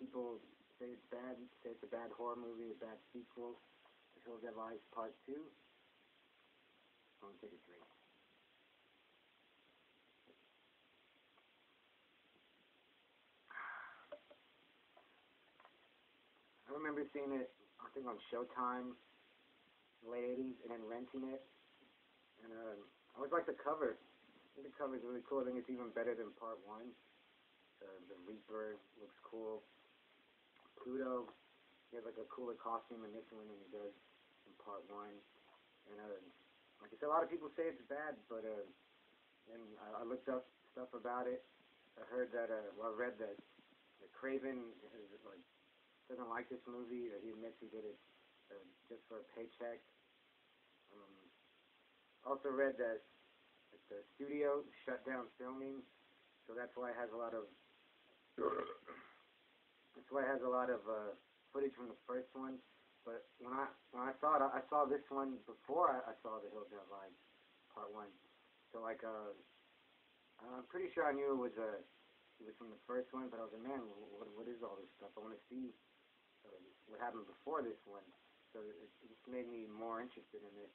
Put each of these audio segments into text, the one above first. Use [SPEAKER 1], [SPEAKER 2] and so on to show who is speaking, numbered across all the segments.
[SPEAKER 1] people say it's bad, say it's a bad horror movie, a bad sequel. The Hills Have Eyes Part 2. I'm going to take a drink. I remember seeing it, I think on Showtime, late 80s, and then renting it. And um, I always like the cover. I think the really cool. I think it's even better than part one. Uh, the Reaper looks cool. Pluto, he has like a cooler costume in this one than he does in part one. And uh, like I said, a lot of people say it's bad, but uh, and I, I looked up stuff about it. I heard that, uh, well, I read that, that Craven is like doesn't like this movie. That he admits he did it uh, just for a paycheck. Um, also read that the studio shut down filming, so that's why it has a lot of that's why it has a lot of uh, footage from the first one. But when I when I saw it, I saw this one before I, I saw the Have Eyes Part One. So like uh, I'm pretty sure I knew it was uh, it was from the first one, but I was like, man, what what is all this stuff? I want to see uh, what happened before this one. So it, it just made me more interested in it.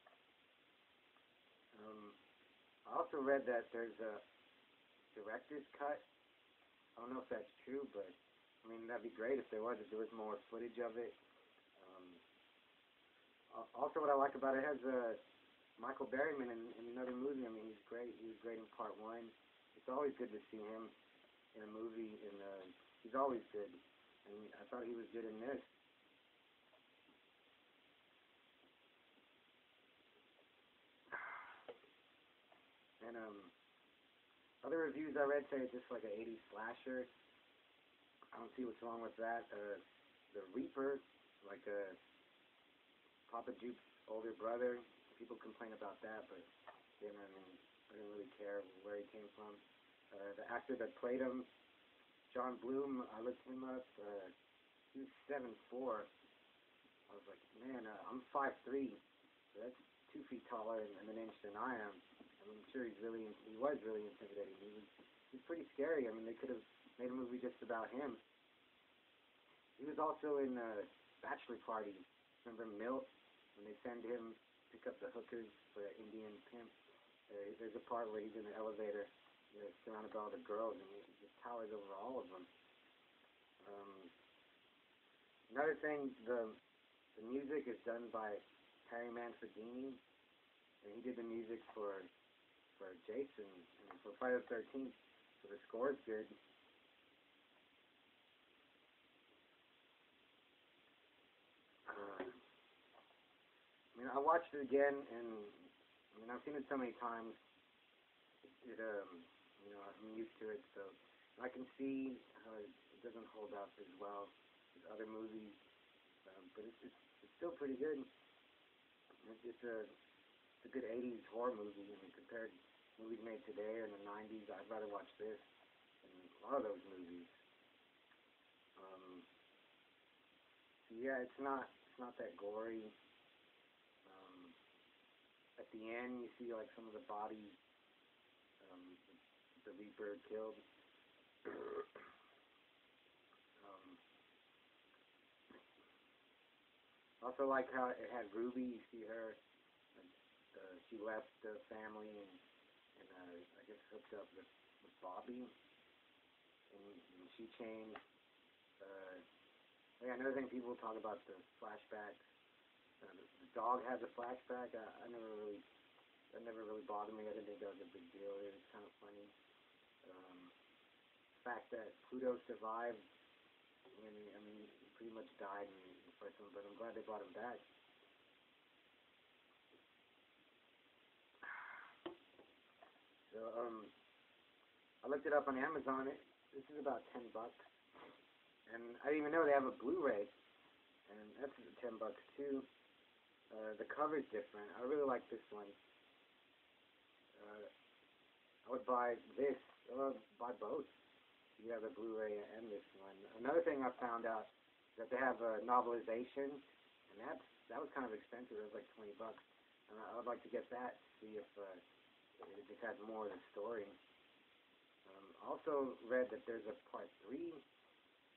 [SPEAKER 1] Um, I also read that there's a director's cut. I don't know if that's true, but I mean that'd be great if there was. If there was more footage of it. Um, also, what I like about it has uh, Michael Berryman in, in another movie. I mean, he's great. He was great in part one. It's always good to see him in a movie, and uh, he's always good. And I thought he was good in this. And um, other reviews I read say it's just like an 80s slasher. I don't see what's wrong with that. Uh, the Reaper, like uh, Papa Juke's older brother. People complain about that, but you know, I mean, I didn't really care where he came from. Uh, the actor that played him, John Bloom, I looked him up. Uh, he was seven four. I was like, man, uh, I'm five three. So that's two feet taller and, and an inch than I am. I'm sure he's really, he was really intimidating. He was, he's pretty scary. I mean, they could have made a movie just about him. He was also in uh, Bachelor Party. Remember Milt when they send him pick up the hookers for the Indian pimp? Uh, there's a part where he's in the elevator, you know, surrounded by all the girls, and he just towers over all of them. Um, another thing, the the music is done by Harry Manfredini, and he did the music for for Jason and for Friday the Thirteenth. So the score is good. Uh, I watched it again, and I mean, I've seen it so many times. It, um, you know, I'm used to it, so I can see how it, doesn't hold up as well as other movies, um, but it's, it's it's still pretty good. It's, it's a it's a good '80s horror movie. I mean, compared to movies made today or in the '90s, I'd rather watch this than a lot of those movies. Um, so yeah, it's not it's not that gory. At the end, you see like some of the bodies um, the Reaper killed. um, also like how it had Ruby. You see her. Uh, she left the family and and uh, I guess hooked up with, with Bobby, and, and she changed. Uh, yeah, another thing people talk about the flashbacks. The, the dog has a flashback. I, I never really, that never really bothered me. I didn't think that was a big deal. It was kind of funny. Um, the fact that Pluto survived when I mean he pretty much died in the first one, but I'm glad they brought him back. So um, I looked it up on Amazon. It this is about ten bucks, and I didn't even know they have a Blu-ray, and that's ten bucks too. Uh, the cover's different. I really like this one. Uh, I would buy this. Or buy both. You have the Blu-ray and this one. Another thing I found out is that they have a novelization, and that's that was kind of expensive. It was like twenty bucks, and I would like to get that. to See if uh, it just has more of the story. Um, also read that there's a part three.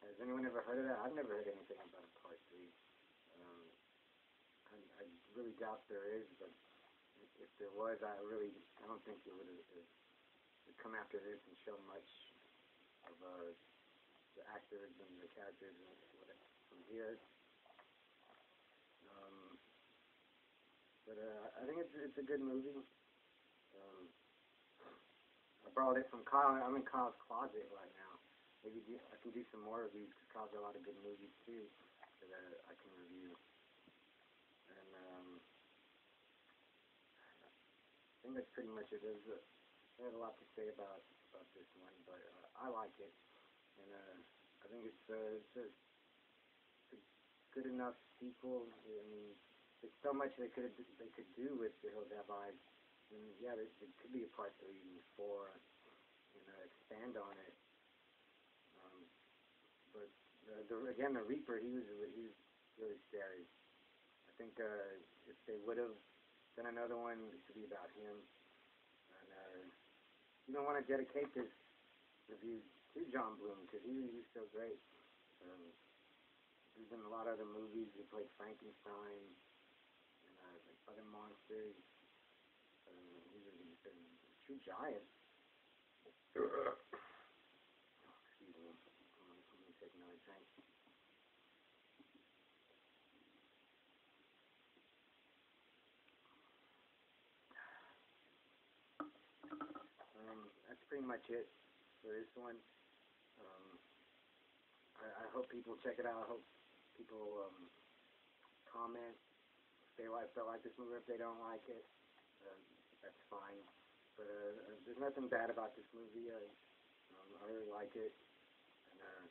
[SPEAKER 1] Has anyone ever heard of that? I've never heard anything about a part three. I, I really doubt there is, but if there was, I really, I don't think it would have come after this and show much of uh, the actors and the characters and whatever from here. Um, but uh, I think it's it's a good movie. Um, I borrowed it from Kyle. I'm in Kyle's closet right now. Maybe do, I can do some more reviews because Kyle's got a lot of good movies too that uh, I can review. And um, I think that's pretty much it. There's a, have a lot to say about about this one, but uh, I like it, and uh, I think it's uh, it's a, it's a good enough sequel. I mean, there's so much they could they could do with The Hills Have Eyes. And yeah, there, there could be a part three and four, and uh, expand on it. Um, but the, the again, the Reaper, he was he was really scary. I think uh, if they would have done another one, it should be about him. And uh, you don't want to dedicate this review to John Bloom because he he's so great. Um, he's in a lot of other movies. He played Frankenstein and uh, like other monsters. Um, he's a, he's a true giant. Oh, excuse me. Um, let me take another drink. Um, that's pretty much it for this one. Um, I, I hope people check it out. I hope people um, comment if they like, they like this movie. If they don't like it, uh, that's fine. But uh, uh, there's nothing bad about this movie. I, um, I really like it. And, uh,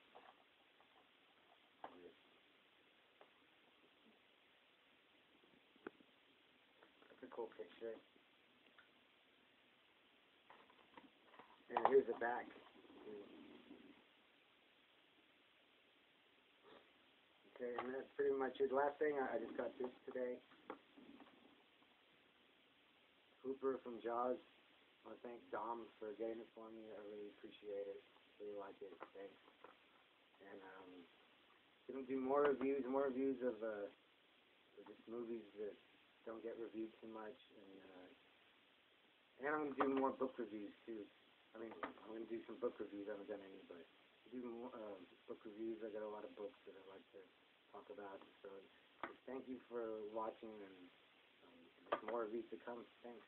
[SPEAKER 1] it's a cool picture. And here's the back. Okay, and that's pretty much it. Last thing, I, just got this today. Hooper from Jaws. I want to thank Dom for getting it for me. I really appreciate it. Really like it. Thanks. And um, gonna do more reviews, more reviews of uh, just movies that don't get reviewed too much, and uh, and I'm gonna do more book reviews too. I mean, I'm gonna do some book reviews. I haven't done any, but do more uh, book reviews. I got a lot of books that I like to talk about. So thank you for watching, and um, there's more reviews to come. Thanks.